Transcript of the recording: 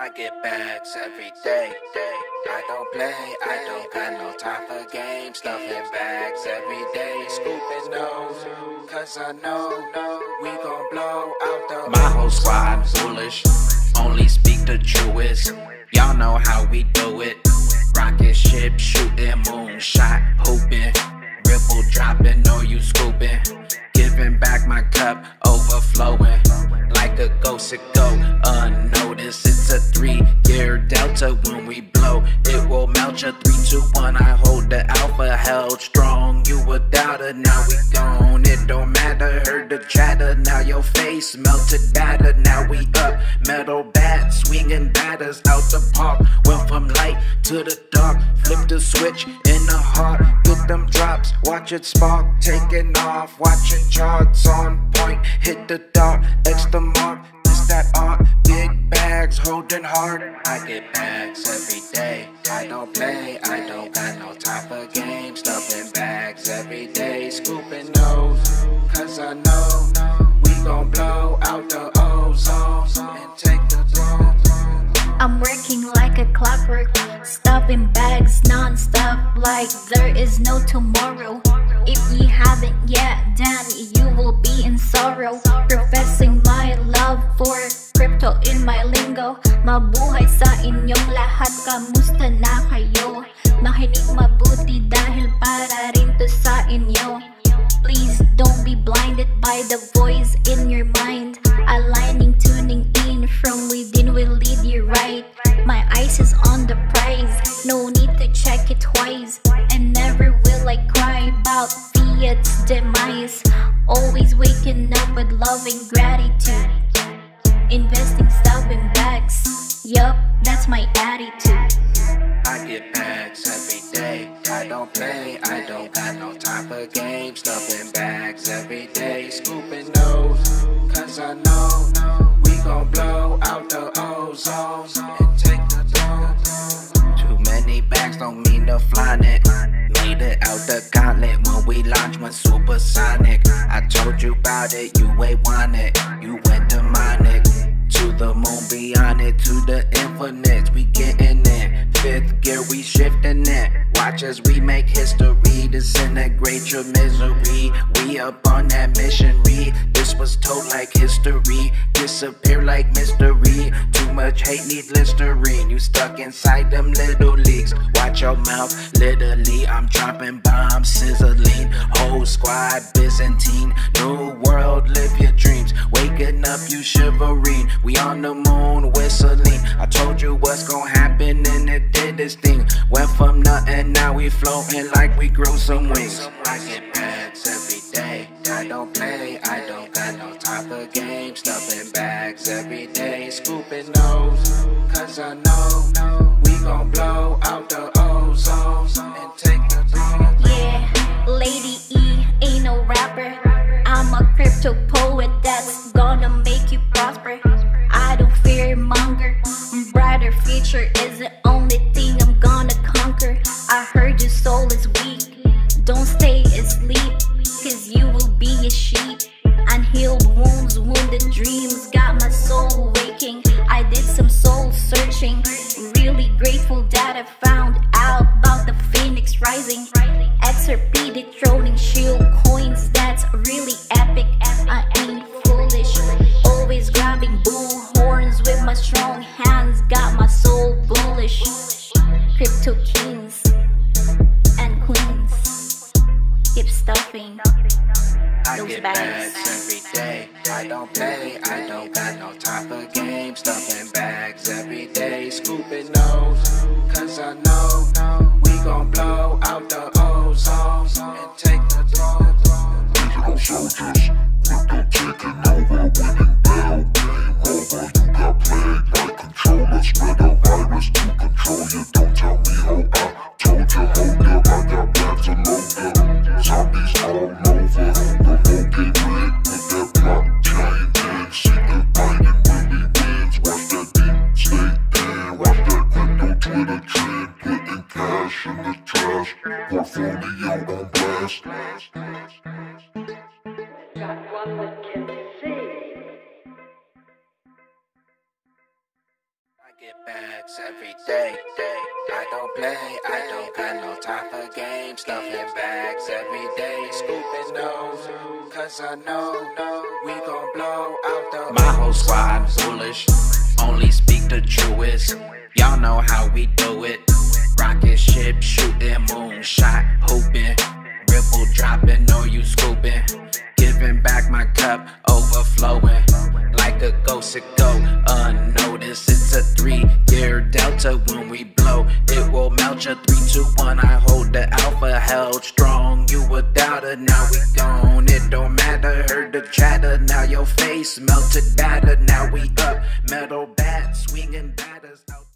I get bags every day. I don't play, I don't got no time for games. Stuffing bags every day, scooping nose. Cause I know we gon' blow out the. My whole squad foolish, only speak the truest. Y'all know how we do it. Rocket ship, shooting, moonshot, hooping. Ripple dropping, know you scooping. Giving back my cup, It will melt you. Three, two, one. I hold the alpha held strong. You a doubter, now we gone. It don't matter. Heard the chatter, now your face melted data. Now we up. Metal bats, swinging batters out the park. Went from light to the dark. Flip the switch in the heart. Get them drops, watch it spark. Taking off, watching charts on point. Hit the dot, bags hard. I get bags every day. I don't play, I don't got no time for games. Stuffing bags every day, scooping nose. Cause I know we gon' blow out the ozone and take the throne. I'm working like a clockwork, stuffing bags non-stop like there is no tomorrow. If you haven't yet, then you will be in sorrow. Professing Mabuhay sa inyong lahat, kamusta na kayo? Makinig mabuti dahil para rin to sa inyo. Please don't be blinded by the voice in your mind. Aligning, tuning in from within will lead you right. My eyes is on the prize, no need to check it twice. And never will I cry about Fiat's demise. Always waking up with love and gratitude. Investing stuff in yup, that's my attitude. I get bags every day. I don't play, I don't got no time for games. Stuffing bags every day, scooping nose. Cause I know we gon' blow out the ozone and take the throne. Too many bags don't mean to flying it. Made it out the gauntlet when we launched went supersonic. I told you about it, you ain't want it. You went demonic. The moon, beyond it, to the infinite. We getting in Fifth gear, we shifting it. Watch as we make history, disintegrate your misery. We up on that mission, read. This was told like history, disappear like mystery. Too much hate, need Listerine. You stuck inside them little leagues. Watch your mouth, literally. I'm dropping bombs, sizzling. Whole squad, Byzantine. New world, live your dreams. Waking up, you shivering. We on the moon, whistling. I told you what's gonna happen, and it did this thing. Went from nothing, floating like we grow some wings. I get bags every day. I don't play, I don't got no type of games. Stuffing bags every day, scooping nose. Cause I know we gon' blow out the ozone and take the throne. Yeah, Lady E ain't no rapper. I'm a crypto poet stay asleep, cause you will be a sheep. Unhealed wounds, wounded dreams got my soul waking. I did some soul searching. Really grateful that I found out about the phoenix rising. XRP dethroning shield coins, that's really epic. I ain't foolish. Always grabbing bull horns with my strong hands, got my soul bullish. Crypto kings I get bags. bags every day. I don't play, I don't got no time for games. Stuffing bags every day, scooping nose. Cause I know we gon' blow out the ozone and take the throne. Digital soldiers, crypto taking over, winning battle, game over. You got plagued like controller, spread a virus to control you. Don't tell portfolio on blast. got one that can see. I get Get bags every day. I don't play, I don't got no time for games. Stuffing bags every day, scooping nose. Cause I know we gon' blow out the. My whole squad foolish, only speak the truest. Y'all know how we do it. Rocket ship shooting, moonshot hooping, ripple dropping, know you scooping. Giving back my cup, overflowing like a ghost it go unnoticed. It's a three year delta when we blow. It will melt your three, two, one. I hold the alpha held strong. You a doubter, now we gone. It don't matter, heard the chatter. Now your face melted batter. Now we up, metal bat swinging batters out.